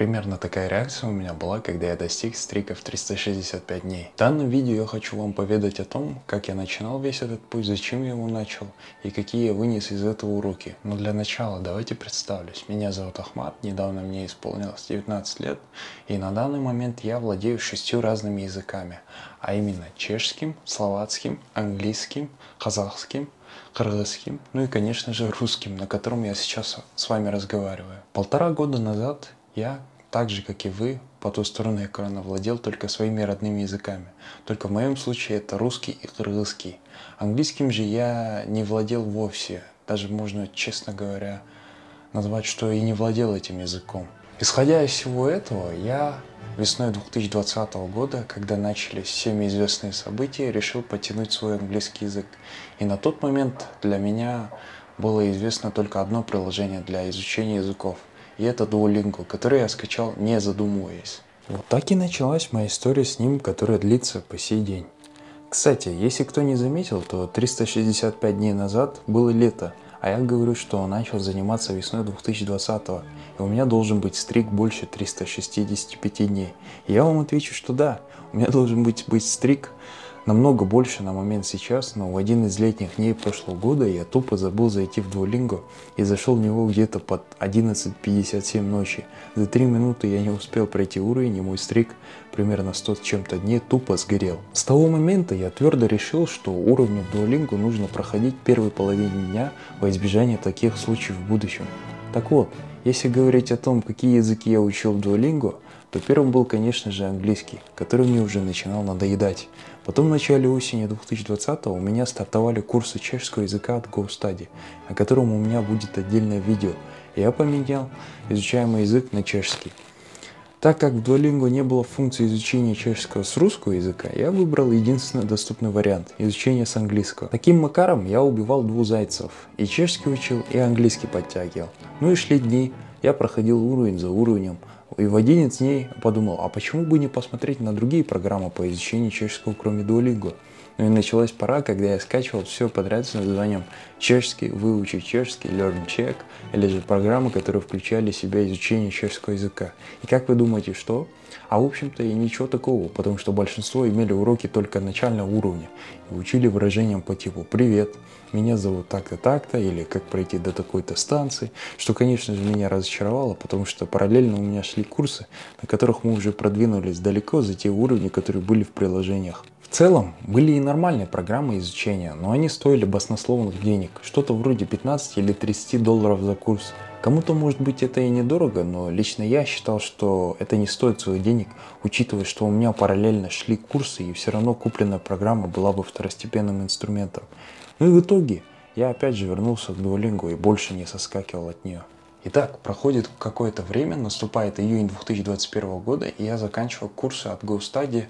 Примерно такая реакция у меня была, когда я достиг стрика в 365 дней. В данном видео я хочу вам поведать о том, как я начинал весь этот путь, зачем я его начал и какие я вынес из этого уроки. Но для начала давайте представлюсь. Меня зовут Ахмат, недавно мне исполнилось 19 лет, и на данный момент я владею шестью разными языками, а именно чешским, словацким, английским, казахским, кыргызским, ну и, конечно же, русским, на котором я сейчас с вами разговариваю. Полтора года назад я так же, как и вы, по ту сторону экрана владел только своими родными языками. Только в моем случае это русский и кыргызский. Английским же я не владел вовсе. Даже можно, честно говоря, назвать, что и не владел этим языком. Исходя из всего этого, я весной 2020 года, когда начались всеми известные события, решил потянуть свой английский язык. И на тот момент для меня было известно только одно приложение для изучения языков – и это Duolingo, который я скачал не задумываясь. Вот так и началась моя история с ним, которая длится по сей день. Кстати, если кто не заметил, то 365 дней назад было лето, а я говорю, что начал заниматься весной 2020 и у меня должен быть стрик больше 365 дней. И я вам отвечу, что да, у меня должен быть, быть стрик намного больше на момент сейчас, но в один из летних дней прошлого года я тупо забыл зайти в Duolingo и зашел в него где-то под 11.57 ночи. За 3 минуты я не успел пройти уровень, и мой стрик примерно 100 с чем-то дней тупо сгорел. С того момента я твердо решил, что уровни в Duolingo нужно проходить первой половине дня во избежание таких случаев в будущем. Так вот, если говорить о том, какие языки я учил в Duolingo, то первым был, конечно же, английский, который мне уже начинал надоедать. Потом в начале осени 2020 у меня стартовали курсы чешского языка от GoStudy, о котором у меня будет отдельное видео. Я поменял изучаемый язык на чешский. Так как в Duolingo не было функции изучения чешского с русского языка, я выбрал единственный доступный вариант – изучение с английского. Таким макаром я убивал двух зайцев. И чешский учил, и английский подтягивал. Ну и шли дни, я проходил уровень за уровнем – и в 11 дней подумал, а почему бы не посмотреть на другие программы по изучению чешского, кроме Duolingo? Ну и началась пора, когда я скачивал все подряд с названием «Чешский», «Выучить чешский», «Learn Czech», или же программы, которые включали в себя изучение чешского языка. И как вы думаете, что? А в общем-то и ничего такого, потому что большинство имели уроки только начального уровня и учили выражением по типу «Привет», «Меня зовут так-то, так-то» или «Как пройти до такой-то станции», что, конечно же, меня разочаровало, потому что параллельно у меня шли курсы, на которых мы уже продвинулись далеко за те уровни, которые были в приложениях. В целом, были и нормальные программы изучения, но они стоили баснословных денег, что-то вроде 15 или 30 долларов за курс. Кому-то, может быть, это и недорого, но лично я считал, что это не стоит своих денег, учитывая, что у меня параллельно шли курсы, и все равно купленная программа была бы второстепенным инструментом. Ну и в итоге я опять же вернулся к Duolingo и больше не соскакивал от нее. Итак, проходит какое-то время, наступает июнь 2021 года, и я заканчиваю курсы от GoStudy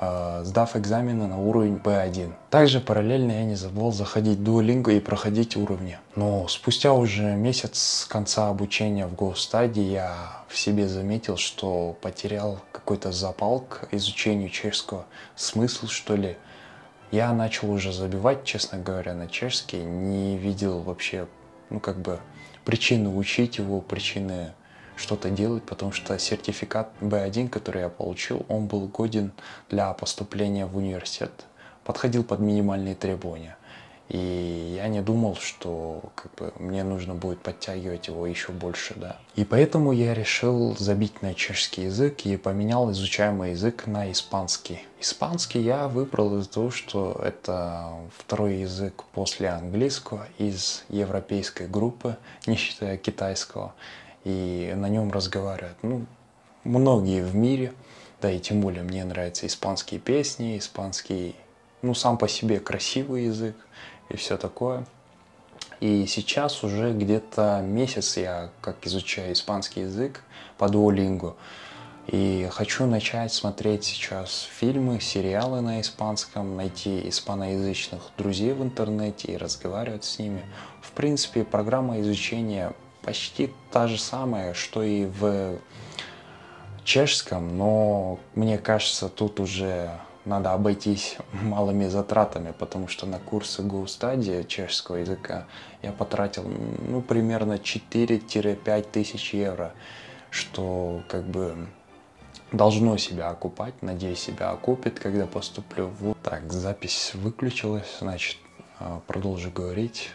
сдав экзамены на уровень B1. Также параллельно я не забыл заходить в Duolingo и проходить уровни. Но спустя уже месяц с конца обучения в GoStudy я в себе заметил, что потерял какой-то запал к изучению чешского. Смысл, что ли. Я начал уже забивать, честно говоря, на чешский. Не видел вообще, ну как бы, причины учить его, причины что-то делать, потому что сертификат B1, который я получил, он был годен для поступления в университет, подходил под минимальные требования. И я не думал, что как бы, мне нужно будет подтягивать его еще больше, да. И поэтому я решил забить на чешский язык и поменял изучаемый язык на испанский. Испанский я выбрал из-за того, что это второй язык после английского из европейской группы, не считая китайского и на нем разговаривают ну, многие в мире, да и тем более мне нравятся испанские песни, испанский, ну сам по себе красивый язык и все такое. И сейчас уже где-то месяц я как изучаю испанский язык по Duolingo. И хочу начать смотреть сейчас фильмы, сериалы на испанском, найти испаноязычных друзей в интернете и разговаривать с ними. В принципе, программа изучения почти та же самая, что и в чешском, но мне кажется, тут уже надо обойтись малыми затратами, потому что на курсы GoStudy чешского языка я потратил ну, примерно 4-5 тысяч евро, что как бы должно себя окупать, надеюсь, себя окупит, когда поступлю в... Так, запись выключилась, значит, а, продолжу говорить.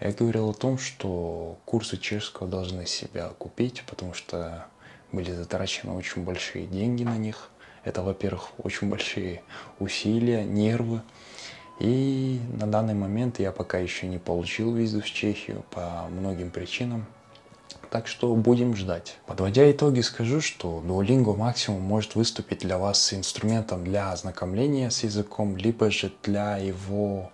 Я говорил о том, что курсы чешского должны себя окупить, потому что были затрачены очень большие деньги на них. Это, во-первых, очень большие усилия, нервы. И на данный момент я пока еще не получил визу в Чехию по многим причинам. Так что будем ждать. Подводя итоги, скажу, что Duolingo максимум может выступить для вас инструментом для ознакомления с языком, либо же для его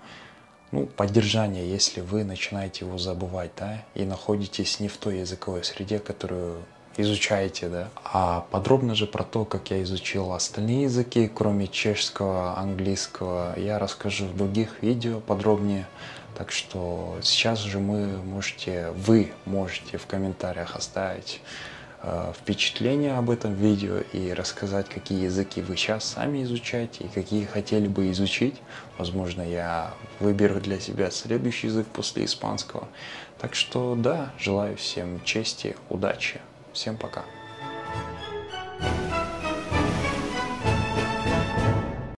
ну, поддержания, если вы начинаете его забывать, да, и находитесь не в той языковой среде, которую изучаете, да. А подробно же про то, как я изучил остальные языки, кроме чешского, английского, я расскажу в других видео подробнее. Так что сейчас же мы можете, вы можете в комментариях оставить впечатление об этом видео и рассказать, какие языки вы сейчас сами изучаете и какие хотели бы изучить. Возможно, я выберу для себя следующий язык после испанского. Так что да, желаю всем чести, удачи. Всем пока.